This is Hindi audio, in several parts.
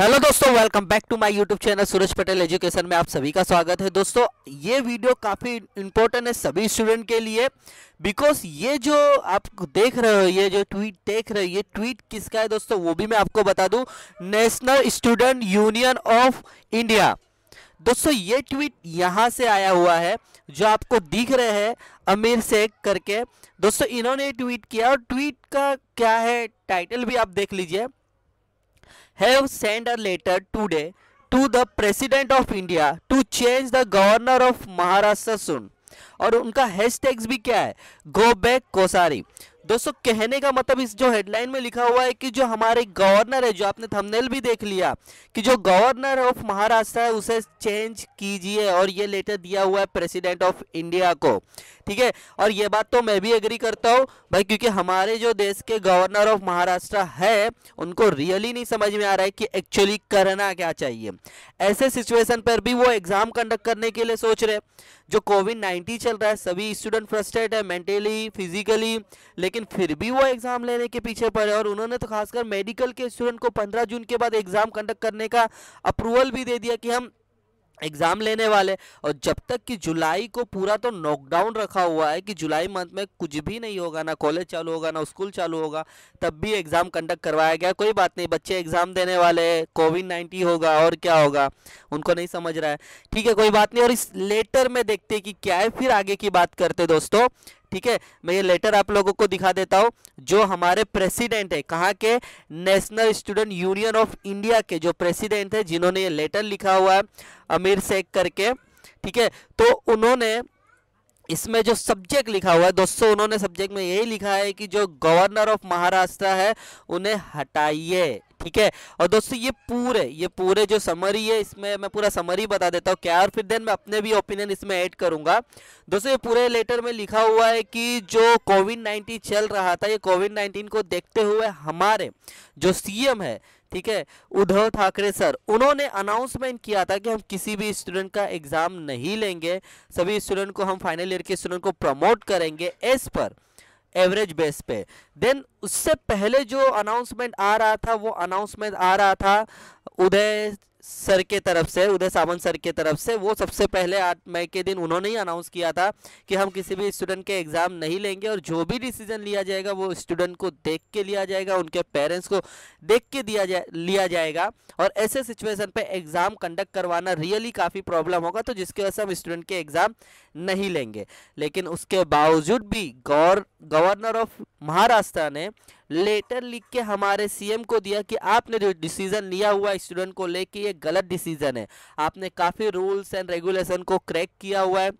हेलो दोस्तों welcome back to my YouTube channel Suraj Patel education में आप सभी का स्वागत है। दोस्तों, ये वीडियो काफ़ी इंपॉर्टेंट है सभी स्टूडेंट के लिए बिकॉज़ ये जो आप देख रहे हो, ये जो ट्वीट देख रहे हो, ये ट्वीट किसका है दोस्तों, वो भी मैं आपको बता दूँ national student union of India दोस्तों, ये ट्वीट यहाँ से आया हुआ है, जो आपको दिख रहे हैं, अमीर शेख करके। दोस्तों, इन्होंने ट्वीट किया, और ट्वीट का क्या है टाइटल भी आप देख लीजिए। Have sent a letter today to the president of India to change the governor of Maharashtra soon. और उनका हैशटैग्स भी क्या है गो बैक कोसारी दोस्तों, कहने का मतलब इस जो हेडलाइन में लिखा हुआ है कि जो हमारे गवर्नर है, जो आपने थंबनेल भी देख लिया, कि जो गवर्नर ऑफ़ महाराष्ट्र है, उसे चेंज कीजिए और ये लेटर दिया हुआ है प्रेसिडेंट ऑफ़ इंडिया को। ठीक है? और ये बात तो मैं भी एग्री करता हूँ, भाई, क्योंकि हमारे जो देश के गवर्नर ऑफ़ महाराष्ट्र है, उनको रियली नहीं समझ में आ रहा है कि एक्चुअली करना क्या चाहिए। ऐसे सिचुएशन पर भी वो एग्ज़ाम कंडक्ट करने के लिए सोच रहे जो कोविड नाइन्टीन चल रहा है, सभी स्टूडेंट फ्रस्ट्रेट है मेंटली फिजिकली लेकिन फिर भी वो एग्ज़ाम लेने के पीछे पड़े और उन्होंने तो खासकर मेडिकल के स्टूडेंट को 15 जून के बाद एग्ज़ाम कंडक्ट करने का अप्रूवल भी दे दिया कि हम एग्ज़ाम लेने वाले और जब तक कि जुलाई को पूरा तो नॉकडाउन रखा हुआ है कि जुलाई मंथ में कुछ भी नहीं होगा, ना कॉलेज चालू होगा, ना स्कूल चालू होगा, तब भी एग्ज़ाम कंडक्ट करवाया गया। कोई बात नहीं, बच्चे एग्ज़ाम देने वाले कोविड नाइन्टीन होगा और क्या होगा, उनको नहीं समझ रहा है। ठीक है, कोई बात नहीं, और इस लेटर में देखते कि क्या है, फिर आगे की बात करते दोस्तों। ठीक है, मैं ये लेटर आप लोगों को दिखा देता हूँ, जो हमारे प्रेसिडेंट है। कहाँ के? National student union of India के जो प्रेसिडेंट है, जिन्होंने ये लेटर लिखा हुआ है, अमीर शेख करके, ठीक है? तो उन्होंने इसमें जो सब्जेक्ट लिखा हुआ है, दोस्तों, उन्होंने सब्जेक्ट में यही लिखा है कि जो गवर्नर ऑफ़ महाराष्ट्र है, उन्हें हटाइए। ठीक है? और दोस्तों, ये पूरे ये पूरे जो समरी है, इसमें मैं पूरा समरी बता देता हूँ। क्या और फिर देन मैं अपने भी ओपिनियन इसमें ऐड करूँगा। दोस्तों, ये पूरे लेटर में लिखा हुआ है कि जो कोविड नाइन्टीन चल रहा था, ये कोविड नाइन्टीन को देखते हुए हमारे जो सीएम है, ठीक है, उद्धव ठाकरे सर, उन्होंने अनाउंसमेंट किया था कि हम किसी भी स्टूडेंट का एग्ज़ाम नहीं लेंगे। सभी स्टूडेंट को हम फाइनल ईयर के स्टूडेंट को प्रमोट करेंगे। एज पर एवरेज बेस पे। देन उससे पहले जो अनाउंसमेंट आ रहा था, वो अनाउंसमेंट आ रहा था उदय सर के तरफ़ से, उदय सावंत सर के तरफ़ से, वो सबसे पहले आठ मई के दिन उन्होंने ही अनाउंस किया था कि हम किसी भी स्टूडेंट के एग्ज़ाम नहीं लेंगे और जो भी डिसीज़न लिया जाएगा, वो स्टूडेंट को देख के लिया जाएगा, उनके पेरेंट्स को देख के दिया जाए, लिया जाएगा और ऐसे सिचुएशन पे एग्ज़ाम कंडक्ट करवाना रियली काफ़ी प्रॉब्लम होगा तो जिसकी वजह से हम स्टूडेंट के एग्ज़ाम नहीं लेंगे। लेकिन उसके बावजूद भी गौर गवर्नर ऑफ़ महाराष्ट्र ने लेटर लिख के हमारे सीएम को दिया कि आपने जो डिसीज़न लिया हुआ स्टूडेंट को लेके ये गलत डिसीज़न है। आपने काफ़ी रूल्स एंड रेगुलेशन को क्रैक किया हुआ है।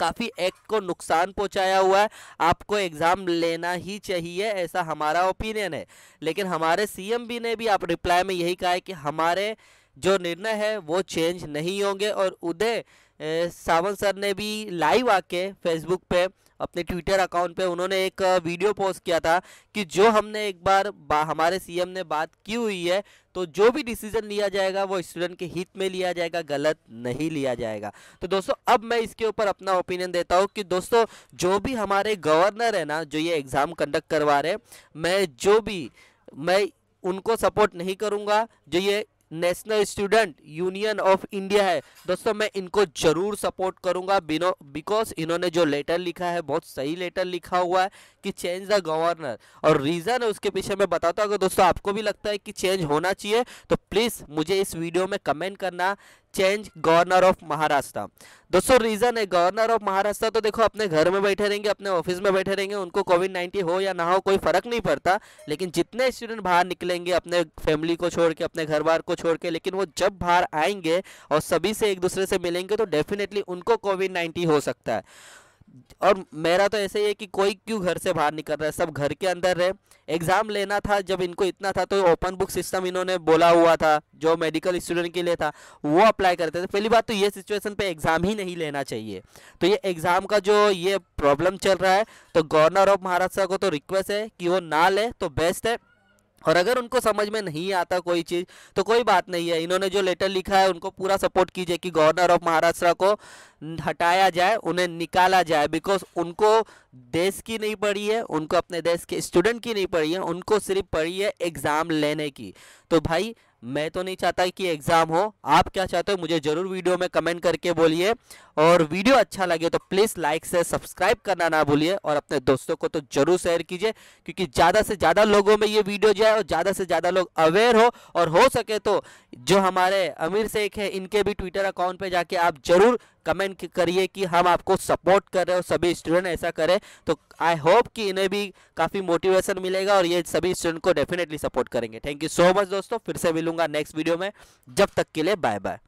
काफ़ी एक्ट को नुकसान पहुँचाया हुआ है। आपको एग्ज़ाम लेना ही चाहिए, ऐसा हमारा ओपिनियन है। लेकिन हमारे सीएम भी ने भी आप रिप्लाई में यही कहा है कि हमारे जो निर्णय है, वो चेंज नहीं होंगे। और उदय सावंत सर ने भी लाइव आके फेसबुक पे अपने ट्विटर अकाउंट पे उन्होंने एक वीडियो पोस्ट किया था कि जो हमने एक बार हमारे सीएम ने बात की हुई है तो जो भी डिसीज़न लिया जाएगा, वो स्टूडेंट के हित में लिया जाएगा, गलत नहीं लिया जाएगा। तो दोस्तों, अब मैं इसके ऊपर अपना ओपिनियन देता हूँ कि दोस्तों, जो भी हमारे गवर्नर है ना, जो ये एग्ज़ाम कंडक्ट करवा रहे मैं जो भी, मैं उनको सपोर्ट नहीं करूँगा, जो ये national student union of India है। दोस्तों, मैं इनको ज़रूर सपोर्ट करूँगा बिनो बिकॉज़ इन्होंने जो लेटर लिखा है, बहुत सही लेटर लिखा हुआ है कि चेंज द गवर्नर और रीज़न है उसके पीछे मैं बताता हूँ, अगर दोस्तों आपको भी लगता है कि चेंज होना चाहिए तो प्लीज़ मुझे इस वीडियो में कमेंट करना। Change governor of Maharashtra. दोस्तों रीजन है, गवर्नर ऑफ़ महाराष्ट्र तो देखो, अपने घर में बैठे रहेंगे, अपने ऑफ़िस में बैठे रहेंगे, उनको कोविड नाइन्टीन हो या ना हो, कोई फ़र्क नहीं पड़ता। लेकिन जितने स्टूडेंट बाहर निकलेंगे, अपने फैमिली को छोड़ के, अपने घर बार को छोड़ के, लेकिन वो जब बाहर आएँगे और सभी से एक दूसरे से मिलेंगे तो डेफिनेटली उनको कोविड नाइन्टीन हो सकता है। और मेरा तो ऐसे ही है कि कोई क्यों घर से बाहर निकल रहा है? सब घर के अंदर रहे। एग्ज़ाम लेना था, जब इनको इतना था तो ओपन बुक सिस्टम इन्होंने बोला हुआ था, जो मेडिकल स्टूडेंट के लिए था, वो अप्लाई करते थे। पहली बात तो ये सिचुएशन पे एग्ज़ाम ही नहीं लेना चाहिए। तो ये एग्ज़ाम का जो ये प्रॉब्लम चल रहा है तो गवर्नर ऑफ़ महाराष्ट्र को तो रिक्वेस्ट है कि वो ना ले तो बेस्ट है। और अगर उनको समझ में नहीं आता कोई चीज़ तो कोई बात नहीं है। इन्होंने जो लेटर लिखा है, उनको पूरा सपोर्ट कीजिए कि गवर्नर ऑफ़ महाराष्ट्र को हटाया जाए, उन्हें निकाला जाए। बिकॉज़ उनको देश की नहीं पड़ी है, उनको अपने देश के स्टूडेंट की नहीं पड़ी है, उनको सिर्फ़ पड़ी है एग्ज़ाम लेने की। तो भाई मैं तो नहीं चाहता कि एग्ज़ाम हो। आप क्या चाहते हो, मुझे ज़रूर वीडियो में कमेंट करके बोलिए। और वीडियो अच्छा लगे तो प्लीज़ लाइक से सब्सक्राइब करना ना भूलिए। और अपने दोस्तों को तो ज़रूर शेयर कीजिए, क्योंकि ज़्यादा से ज़्यादा लोगों में ये वीडियो जाए और ज़्यादा से ज़्यादा लोग अवेयर हो। और हो सके तो जो हमारे अमीर शेख है, इनके भी ट्विटर अकाउंट पर जाके आप ज़रूर कमेंट करिए कि हम आपको सपोर्ट कर रहे हो सभी स्टूडेंट ऐसा करें तो आई होप कि इन्हें भी काफ़ी मोटिवेशन मिलेगा और ये सभी स्टूडेंट को डेफिनेटली सपोर्ट करेंगे। थैंक यू सो मच दोस्तों, फिर से मिलूँगा नेक्स्ट वीडियो में। जब तक के लिए बाय बाय